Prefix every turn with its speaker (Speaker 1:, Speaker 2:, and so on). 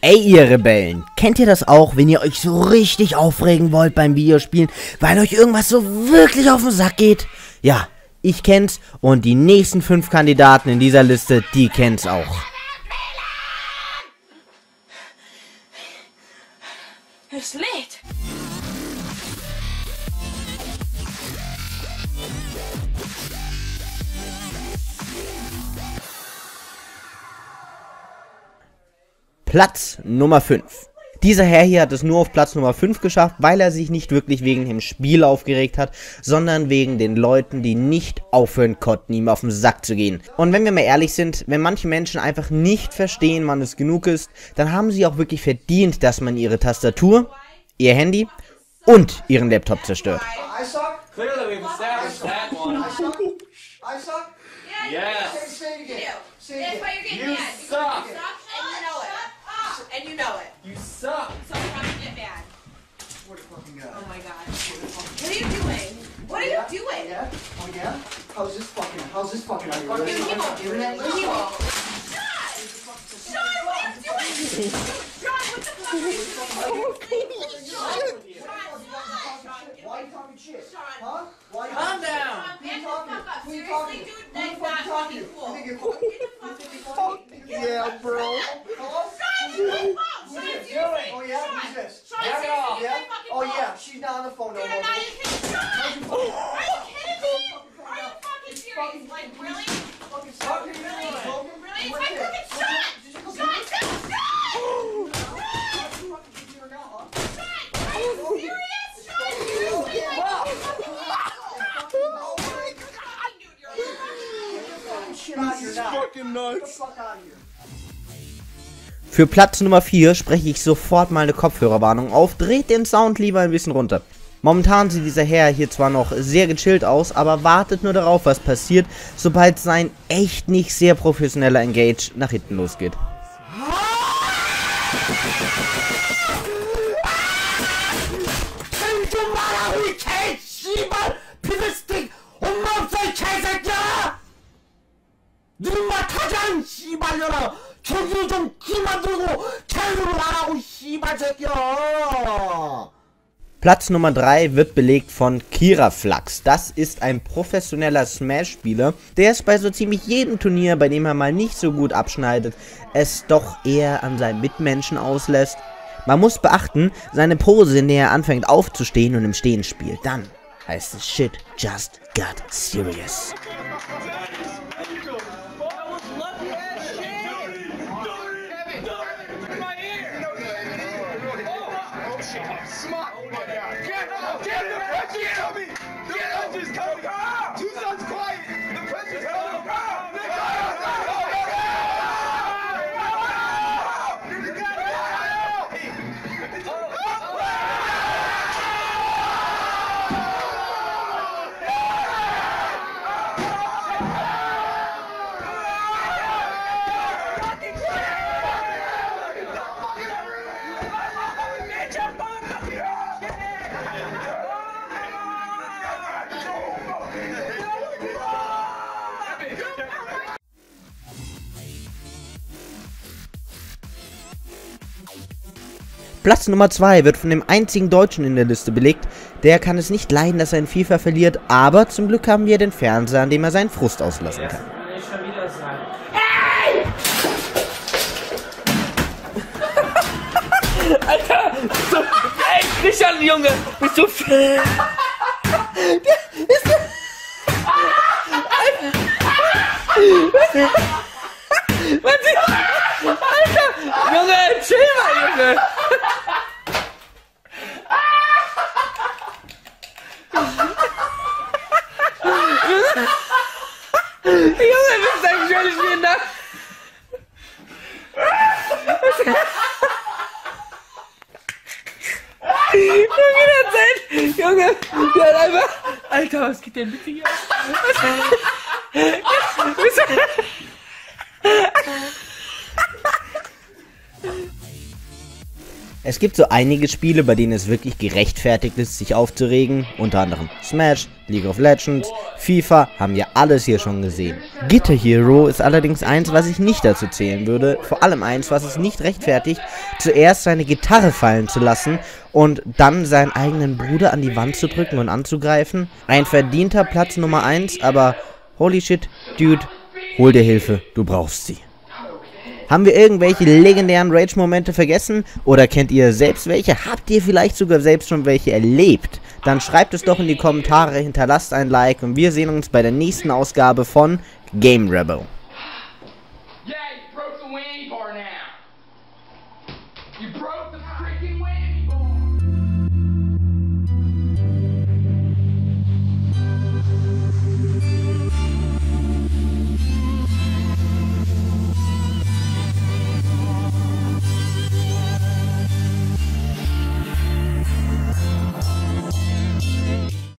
Speaker 1: Ey, ihr Rebellen, kennt ihr das auch, wenn ihr euch so richtig aufregen wollt beim Videospielen, weil euch irgendwas so wirklich auf den Sack geht? Ja, ich kenn's und die nächsten fünf Kandidaten in dieser Liste, die kenn's auch.
Speaker 2: Es lädt.
Speaker 1: Platz Nummer 5. Dieser Herr hier hat es nur auf Platz Nummer 5 geschafft, weil er sich nicht wirklich wegen dem Spiel aufgeregt hat, sondern wegen den Leuten, die nicht aufhören konnten, ihm auf den Sack zu gehen. Und wenn wir mal ehrlich sind, wenn manche Menschen einfach nicht verstehen, wann es genug ist, dann haben sie auch wirklich verdient, dass man ihre Tastatur, ihr Handy und ihren Laptop zerstört.
Speaker 3: Yes.
Speaker 4: Say, say it again. Say
Speaker 2: That's
Speaker 4: it
Speaker 2: why
Speaker 4: again.
Speaker 2: you're getting
Speaker 3: You suck.
Speaker 2: And you know it. You
Speaker 3: suck.
Speaker 2: So you're gonna get mad.
Speaker 4: Where the fucking
Speaker 2: Oh my god. What are you doing? What are you doing?
Speaker 4: Yeah? Oh yeah? How's this fucking? How's this fucking? Are you
Speaker 2: Dude, he won't.
Speaker 4: Internet
Speaker 2: He
Speaker 4: list?
Speaker 2: won't. Sean, what are you doing? Sean, what the fuck are you doing? Sean,
Speaker 4: Why you talking shit?
Speaker 2: Sean.
Speaker 4: Huh? Why you
Speaker 3: Calm down.
Speaker 2: Sean,
Speaker 4: Who you
Speaker 2: the
Speaker 4: talking
Speaker 2: fuck up.
Speaker 4: to?
Speaker 2: Seriously,
Speaker 4: talking to?
Speaker 2: dude, that's not
Speaker 4: fucking talking
Speaker 2: fucking
Speaker 4: to?
Speaker 2: cool.
Speaker 4: You think you're cool?
Speaker 5: Yeah, bro.
Speaker 2: Fucking
Speaker 5: nuts.
Speaker 1: Für Platz Nummer 4 spreche ich sofort mal eine Kopfhörerwarnung auf. Dreht den Sound lieber ein bisschen runter. Momentan sieht dieser Herr hier zwar noch sehr gechillt aus, aber wartet nur darauf, was passiert, sobald sein echt nicht sehr professioneller Engage nach hinten losgeht. Platz Nummer 3 wird belegt von Kira Flux. Das ist ein professioneller Smash-Spieler, der es bei so ziemlich jedem Turnier, bei dem er mal nicht so gut abschneidet, es doch eher an seinen Mitmenschen auslässt. Man muss beachten, seine Pose, in der er anfängt aufzustehen und im Stehen spielt. Dann heißt es Shit just got serious. Platz Nummer 2 wird von dem einzigen Deutschen in der Liste belegt. Der kann es nicht leiden, dass er in FIFA verliert, aber zum Glück haben wir den Fernseher, an dem er seinen Frust auslassen kann.
Speaker 3: Alter! So, ey, Christian, Junge! Bist du. Was ist. Alter! Junge, chill mal, Junge! Junge, bist du eigentlich völlig wie nach. Junge, der Zeit. Junge, der hat einfach. Alter, was geht denn mit dir?
Speaker 1: Es gibt so einige Spiele, bei denen es wirklich gerechtfertigt ist, sich aufzuregen. Unter anderem Smash, League of Legends, FIFA haben wir alles hier schon gesehen. Guitar Hero ist allerdings eins, was ich nicht dazu zählen würde. Vor allem eins, was es nicht rechtfertigt, zuerst seine Gitarre fallen zu lassen und dann seinen eigenen Bruder an die Wand zu drücken und anzugreifen. Ein verdienter Platz Nummer 1, aber holy shit, Dude, hol dir Hilfe, du brauchst sie. Haben wir irgendwelche legendären Rage-Momente vergessen? Oder kennt ihr selbst welche? Habt ihr vielleicht sogar selbst schon welche erlebt? Dann schreibt es doch in die Kommentare, hinterlasst ein Like und wir sehen uns bei der nächsten Ausgabe von Game Rebel. You broke